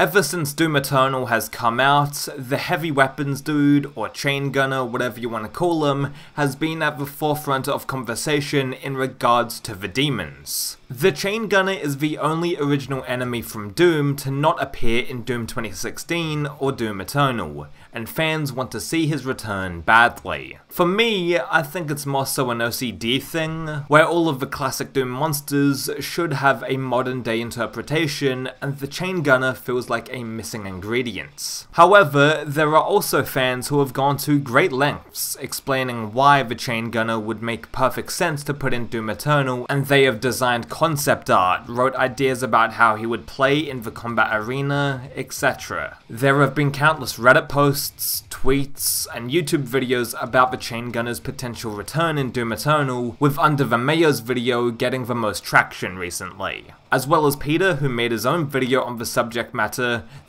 Ever since Doom Eternal has come out, the heavy weapons dude, or chain gunner, whatever you want to call him, has been at the forefront of conversation in regards to the demons. The Chain Gunner is the only original enemy from Doom to not appear in Doom 2016 or Doom Eternal, and fans want to see his return badly. For me, I think it's more so an OCD thing, where all of the classic Doom monsters should have a modern day interpretation, and the Chain Gunner feels like a missing ingredient. However, there are also fans who have gone to great lengths explaining why the Chain Gunner would make perfect sense to put in Doom Eternal, and they have designed concept art, wrote ideas about how he would play in the combat arena, etc. There have been countless Reddit posts, tweets, and YouTube videos about the Chain Gunner's potential return in Doom Eternal, with Under the Mayo's video getting the most traction recently as well as Peter, who made his own video on the subject matter,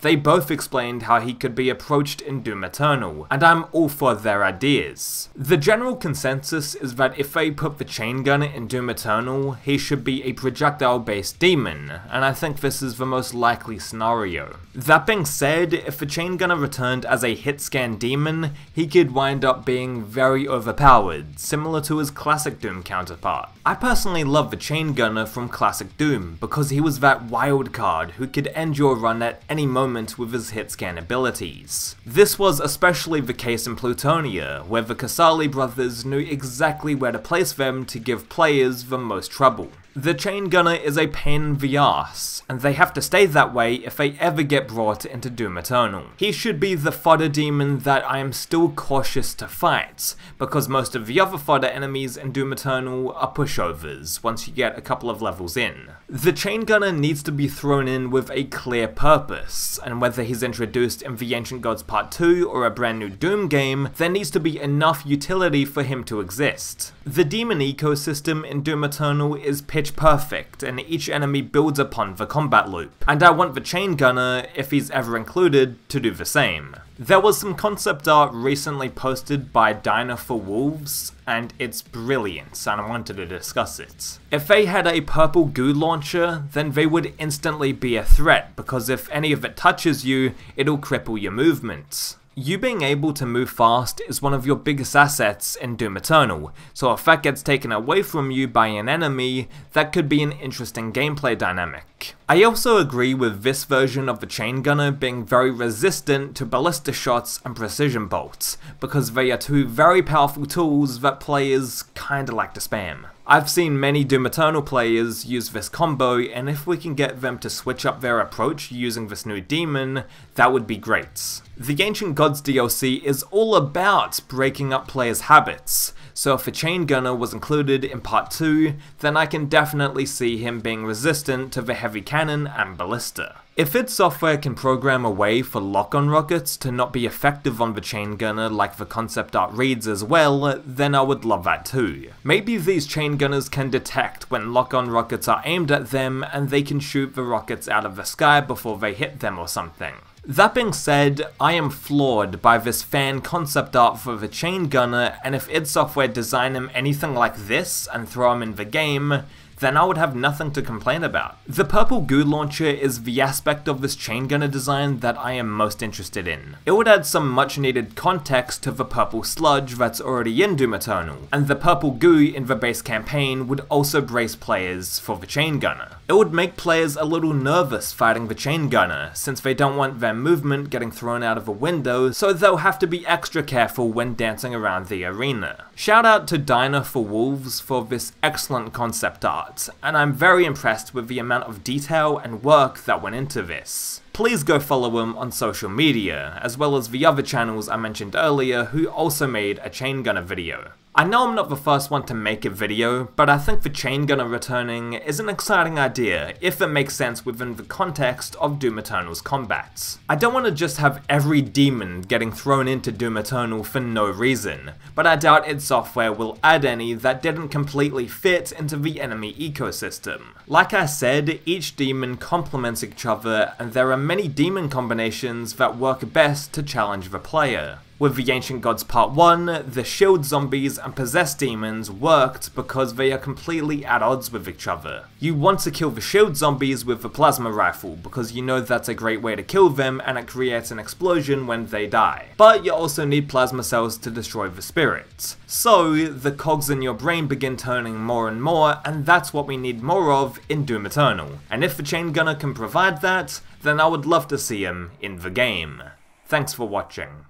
they both explained how he could be approached in Doom Eternal, and I'm all for their ideas. The general consensus is that if they put the chain gunner in Doom Eternal, he should be a projectile-based demon, and I think this is the most likely scenario. That being said, if the chain gunner returned as a hit scan demon, he could wind up being very overpowered, similar to his classic Doom counterpart. I personally love the chain gunner from classic Doom, because he was that wild card who could end your run at any moment with his hit scan abilities. This was especially the case in Plutonia, where the Casali brothers knew exactly where to place them to give players the most trouble. The Chain Gunner is a pain in the ass, and they have to stay that way if they ever get brought into Doom Eternal. He should be the fodder demon that I am still cautious to fight, because most of the other fodder enemies in Doom Eternal are pushovers once you get a couple of levels in. The Chain Gunner needs to be thrown in with a clear purpose, and whether he's introduced in the Ancient Gods Part 2 or a brand new Doom game, there needs to be enough utility for him to exist. The demon ecosystem in Doom Eternal is pitch perfect, and each enemy builds upon the combat loop, and I want the Chain Gunner, if he's ever included, to do the same. There was some concept art recently posted by Diner for Wolves, and it's brilliant, and I wanted to discuss it. If they had a purple goo launcher, then they would instantly be a threat, because if any of it touches you, it'll cripple your movements. You being able to move fast is one of your biggest assets in Doom Eternal, so if that gets taken away from you by an enemy, that could be an interesting gameplay dynamic. I also agree with this version of the Chain Gunner being very resistant to ballista shots and precision bolts, because they are two very powerful tools that players kinda like to spam. I've seen many Doom Eternal players use this combo, and if we can get them to switch up their approach using this new demon, that would be great. The Ancient Gods DLC is all about breaking up players' habits, so if a Chain Gunner was included in part 2, then I can definitely see him being resistant to the heavy cannon and ballista. If id Software can program a way for lock-on rockets to not be effective on the chain gunner like the concept art reads as well, then I would love that too. Maybe these chain gunners can detect when lock-on rockets are aimed at them and they can shoot the rockets out of the sky before they hit them or something. That being said, I am floored by this fan concept art for the chain gunner and if id Software design him anything like this and throw him in the game, then I would have nothing to complain about. The purple goo launcher is the aspect of this chain gunner design that I am most interested in. It would add some much needed context to the purple sludge that's already in Doom Eternal, and the purple goo in the base campaign would also brace players for the chain gunner. It would make players a little nervous fighting the chain gunner, since they don't want their movement getting thrown out of a window, so they'll have to be extra careful when dancing around the arena. Shout out to Diner for Wolves for this excellent concept art and I'm very impressed with the amount of detail and work that went into this. Please go follow him on social media, as well as the other channels I mentioned earlier who also made a Chain Gunner video. I know I'm not the first one to make a video, but I think the Chain Gunner returning is an exciting idea if it makes sense within the context of Doom Eternal's combats. I don't want to just have every demon getting thrown into Doom Eternal for no reason, but I doubt id Software will add any that didn't completely fit into the enemy ecosystem. Like I said, each demon complements each other and there are many demon combinations that work best to challenge the player. With the Ancient Gods Part 1, the shield zombies and possessed demons worked because they are completely at odds with each other. You want to kill the shield zombies with the plasma rifle because you know that's a great way to kill them and it creates an explosion when they die. But you also need plasma cells to destroy the spirits. So the cogs in your brain begin turning more and more and that's what we need more of in Doom Eternal. And if the Chain Gunner can provide that, then I would love to see him in the game. Thanks for watching.